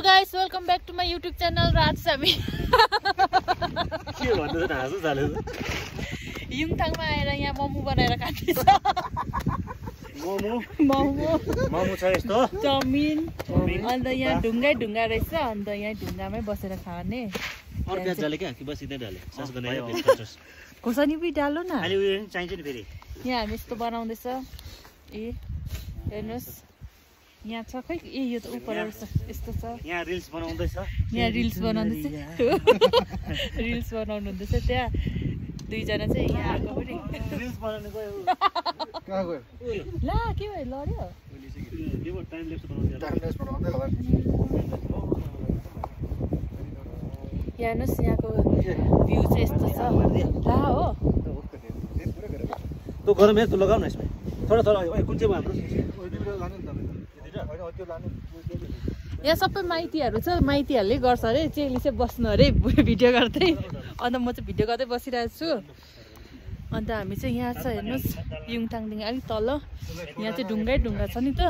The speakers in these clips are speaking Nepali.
Hello guys welcome back to my YouTube channel हाँसो चाल्यो युङथाङमा आएर यहाँ मोमो बनाएर खाँदैछ। मोमो? मोमो। मोमो छ यस्तो। चाउमिन। अन्त यहाँ ढुङ्गै ढुङ्गा रहेछ अन्त यहाँ ढुङ्गामै बसेर खाने। खोर्सानी पनि डालो न। यहाँ हामी यस्तो बनाउँदैछ। ए हेर्नुहोस्। यहाँ छ खै? ए यो त उपर रहेछ यस्तो छ। यहाँ रिल्स बनाउँदैछ। यहाँ रिल्स बनाउँदैछ रिल्स बनाउनु हुँदैछ त्यहाँ दुईजना चाहिँ यहाँ आएको पनि। रिल्स बनाउनु गयो। कहाँ गयो? ला के भयो? लड्यो? यो टाइम लेप्स बनाउँदै होला। टाइम लेस बनाउँदै होला यहाँ हेर्नुहोस् यहाँको भ्यू चाहिँ यस्तो छ। ला हो। तँ गरम है तँ लगाऊ न यसमा। थोडा थोडा कुन चाहिँ हाम्रो लानु नि तपाईँ होइन त्यो लानु यहाँ सबै माइतीहरू छ माइतीहरूले गर्छ अरे चेली चाहिँ बस्नु अरे भिडियो गर्दै। अन्त म चाहिँ भिडियो गर्दै बसिरहेको छु। अन्त हामी चाहिँ यहाँ छ हेर्नुहोस् युङथाङदेखि अलिक तल। यहाँ चाहिँ ढुङ्गै ढुङ्गा छ नि त।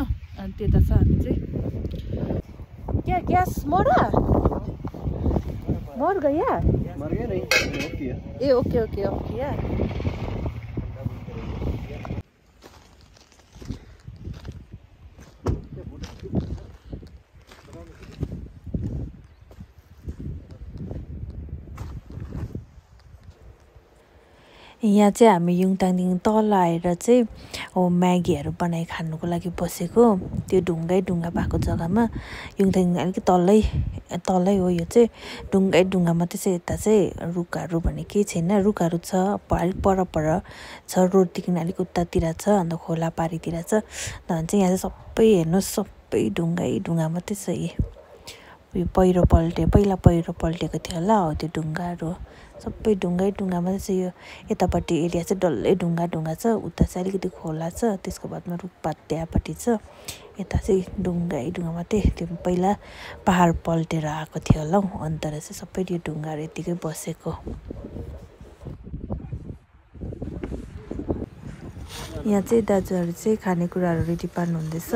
अनि त्यता छ हामी चाहिँ। क्या ग्यास मरा? मर गया? मर गया नहीं ओके ए ओके ओके ओके या। यहाँ चाहिँ हामी युङताङदेखि तल आएर चाहिँ हो म्यागीहरू बनाइ खानुको लागि बसेको। त्यो ढुङ्गै ढुङ्गा भएको जग्गामा युङताङदेखि अलिक तलै तलै हो यो चाहिँ। ढुङ्गै ढुङ्गा मात्रै छ यता चाहिँ रुखहरू भन्ने केही छैन। रुखहरू छ अलिक पर पर छ रोडदेखि अलिक उतातिर छ अन्त खोला पारितिर छ। अन्त चाहिँ यहाँ चाहिँ सबै हेर्नुहोस् सबै ढुङ्गै ढुङ्गा मात्रै छ यी उयो पहिरो पल्टे पहिला पहिरो पल्टेको थियो होला हो त्यो ढुङ्गाहरू। सबै ढुङ्गै ढुङ्गा मात्रै छ यो। यतापट्टि एरिया चाहिँ डल्लै ढुङ्गा ढुङ्गा छ उता चाहिँ अलिकति खोला छ त्यसको बादमा रुखपात त्यहाँपट्टि छ। यता चाहिँ ढुङ्गै ढुङ्गा मात्रै त्यो पहिला पाहाड पल्टेर आएको थियो होला हौ। अन्त चाहिँ सबै त्यो ढुङ्गाहरू यत्तिकै बसेको। यहाँ चाहिँ दाजुहरू चाहिँ खानेकुराहरू रेडी पार्नु हुँदैछ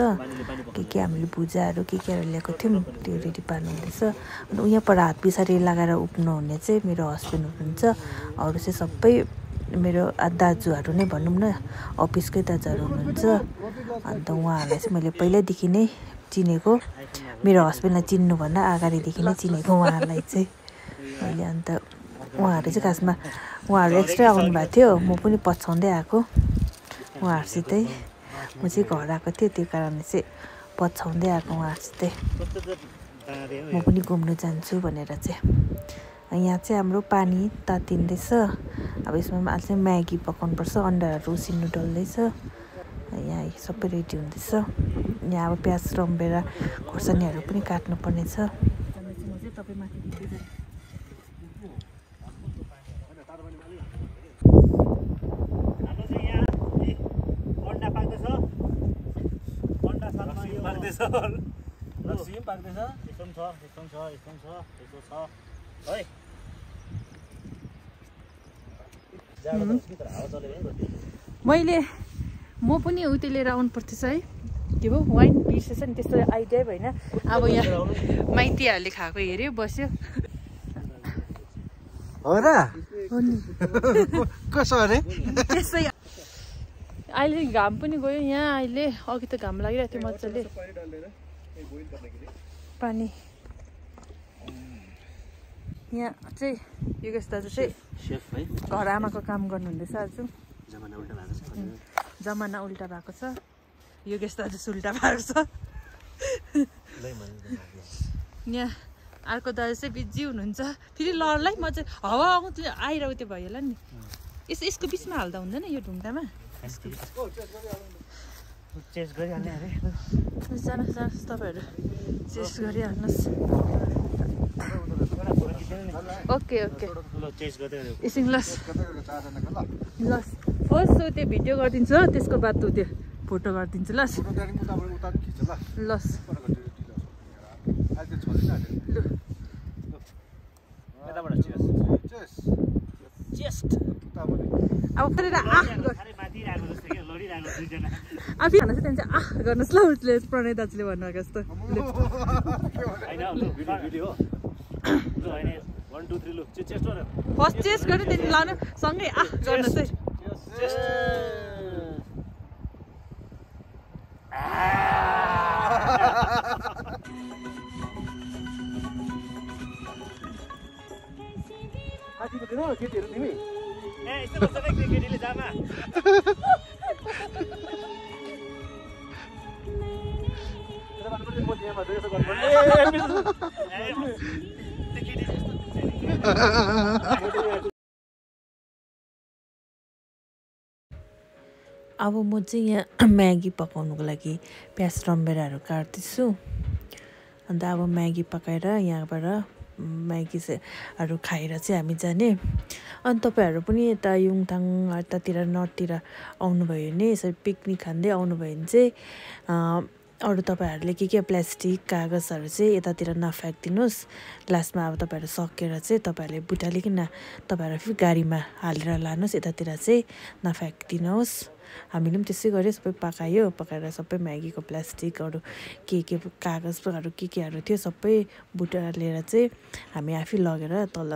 के के हामीले भुजाहरू के केहरू ल्याएको थियौँ त्यो रेडी पार्नु हुँदैछ अन्त यहाँबाट हात पछाडि लगाएर उक्नु हुने चाहिँ मेरो हस्बेन्ड हुनुहुन्छ। अरू चाहिँ सबै मेरो दाजुहरू नै भनौँ न अफिसकै दाजुहरू हुनुहुन्छ। अन्त उहाँहरूलाई चाहिँ मैले पहिल्यैदेखि नै चिनेको। मेरो हस्बेन्डलाई चिन्नुभन्दा अगाडिदेखि नै चिनेको उहाँहरूलाई चाहिँ। मैले अन्त उहाँहरू चाहिँ खासमा उहाँहरू एक्स्ट्रा आउनुभएको थियो म पनि पछ्याउँदै आएको। उहाँहरूसितै म चाहिँ घर आएको थिएँ त्यो कारणले चाहिँ पछ्याउँदै आएको उहाँहरूसितै म पनि घुम्नु जान्छु भनेर चाहिँ। यहाँ चाहिँ हाम्रो पानी तातिँदैछ। अब यसमा अझै म्यागी पकाउनुपर्छ अन्डाहरू उसिन्नु डल्दैछ। यहाँ सबै रेडी हुँदैछ। यहाँ अब प्याज रम्बेर खोर्सानीहरू पनि काट्नुपर्ने छ हाम्रो चाहिँ यहाँ ए, अन्डा पाक्दैछ अन्डा साथमा यो लस्सी पनि पाक्दैछ यस्तो पनि छ यस्तो पनि छ यस्तो पनि छ यस्तो छ है मैले म पनि उति लिएर आउनु पर्थ्यो है के भयो वाइन बिर्सेछ नि त्यस्तो आइडिया भएन अब यहाँ माइतीहरूले खाएको हेऱ्यो बस्यो हो र कसो अरे त्यसै अहिले घाम पनि गयो यहाँ अहिले अघि त घाम लागिरहेको थियो मजाले। पानी। यहाँ चाहिँ योगेश दाजु चाहिँ घर आमाको काम गर्नुहुँदैछ आज। जमाना उल्टा भएको छ योगेश दाजु उल्टा भएको छ। यहाँ अर्को दाजु चाहिँ बिजी हुनुहुन्छ। फेरि लडलाई म चाहिँ हावा आउँथ्यो आइरहेको त्यो भयो होला नि यस यसको बिचमा हाल्दा हुँदैन यो ढुङ्गामा? चेस गरिहाल्ने अरे जानुहोस् जानुहोस् तपाईँहरू चेस्ट गरिहाल्नुहोस् ओके ओके चेस एकछिन लस चारजनाको ल लस फर्स्ट ऊ त्यो भिडियो गरिदिन्छु हो त्यसको बाद ऊ त्यो फोटो गरिदिन्छु लस लस त्यो छोड्दिनँ आफै भन्नुहोस् त्यहाँदेखि चाहिँ आह गर्नुहोस् ल उसले प्रणय दाजुले भन्नुभएको जस्तो फर्स्ट चेस्ट गर्नु त्यहाँदेखि लानु सँगै आह गर्नुहोस् है केटीहरू तिमी ए यस्तो केटीले जामा अब म चाहिँ यहाँ म्यागी पकाउनुको लागि प्याज रमभेडाहरू काट्दैछु। अन्त अब म्यागी पकाएर यहाँबाट म्यागी चाहिँ हरू खाएर चाहिँ हामी जाने। अनि तपाईँहरू पनि यता युङथाङ यतातिर नर्थतिर आउनुभयो भने यसरी पिकनिक खाँदै आउनुभयो भने चाहिँ अरू तपाईँहरूले के के प्लास्टिक कागजहरू चाहिँ यतातिर नफ्याँकिदिनुहोस्। लास्टमा अब तपाईँहरू सकेर चाहिँ तपाईँहरूले बुटालिकन तपाईँहरू फेरि गाडीमा हालेर लानुहोस् यतातिर चाहिँ नफ्याँकिदिनुहोस्। हामीले पनि त्यसै गऱ्यो सबै पकायो पकाएर सबै म्यागीको प्लास्टिकहरू के के कागजहरू के केहरू थियो सबै बुटालेर चाहिँ हामी आफै लगेर तल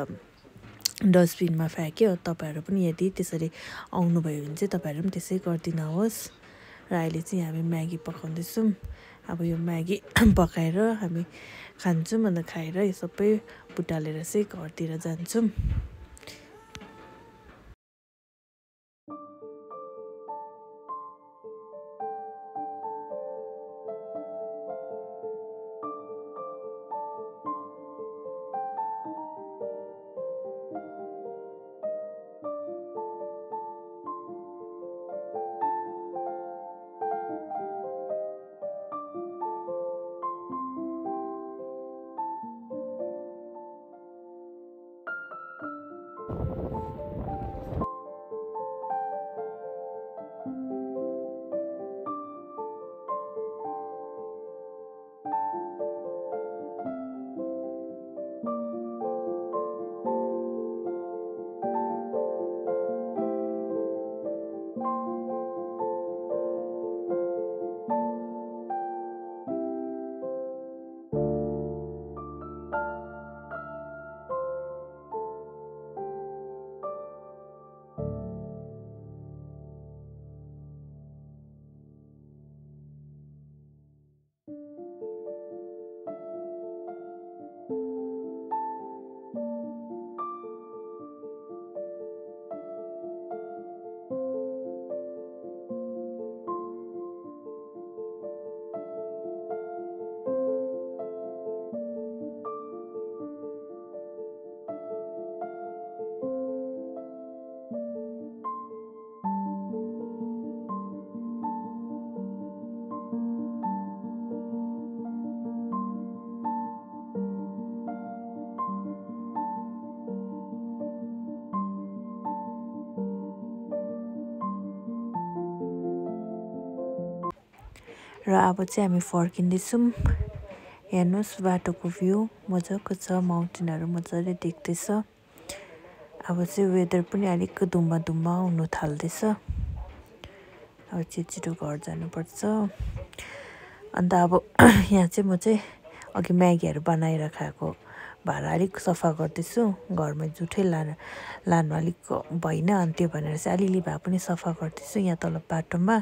डस्टबिनमा फ्याँक्यो। तपाईँहरू पनि यदि त्यसरी आउनुभयो भने चाहिँ तपाईँहरू पनि त्यसै गरिदिनुहोस्। र अहिले चाहिँ हामी म्यागी पकाउँदैछौँ। अब यो म्यागी पकाएर हामी खान्छौँ अन्त खाएर यो सबै बुटालेर चाहिँ घरतिर जान्छौँ। र अब चाहिँ हामी फर्किँदैछौँ। हेर्नुहोस् बाटोको भ्यू मजाको छ माउन्टेनहरू मजाले देख्दैछ। अब चाहिँ वेदर पनि अलिक धुम्म धुम्म हुनु थाल्दैछ। अब छिटो छिटो घर जानुपर्छ। अन्त अब यहाँ चाहिँ म चाहिँ अघि म्यागीहरू बनाएर खाएको भाँडा अलिक सफा गर्दैछु। घरमा जुठै लानु लानु अलिक भएन अनि त्यो भनेर चाहिँ अलिअलि भए पनि सफा गर्दैछु यहाँ तल बाटोमा।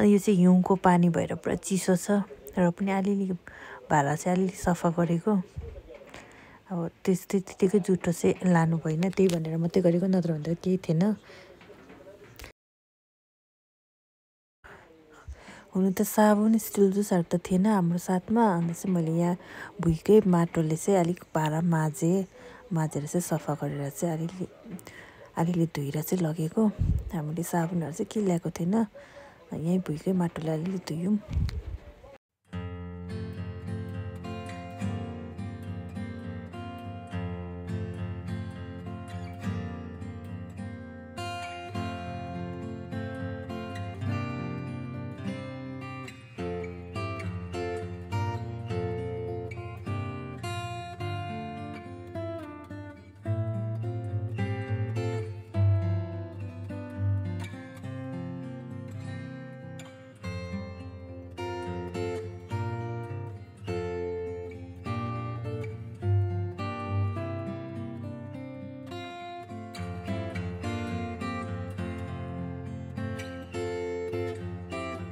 अनि यो चाहिँ हिउँको पानी भएर पुरा चिसो छ र पनि अलिअलि भाँडा चाहिँ अलिअलि सफा गरेको। अब त्यस्तै त्यतिकै जुठो चाहिँ लानु भएन त्यही भनेर मात्रै गरेको नत्र भने त केही थिएन। हुनु त साबुन स्टिल जुसहरू त थिएन हाम्रो साथमा अन्त चाहिँ मैले यहाँ भुइँकै माटोले चाहिँ अलिक भाँडा माझेँ माझेर चाहिँ सफा गरेर चाहिँ अलिअलि अलिअलि धोएर चाहिँ लगेको। हामीले साबुनहरू चाहिँ के ल्याएको थिएन। यहीँ भुइँकै माटोले अलिअलि धोयौँ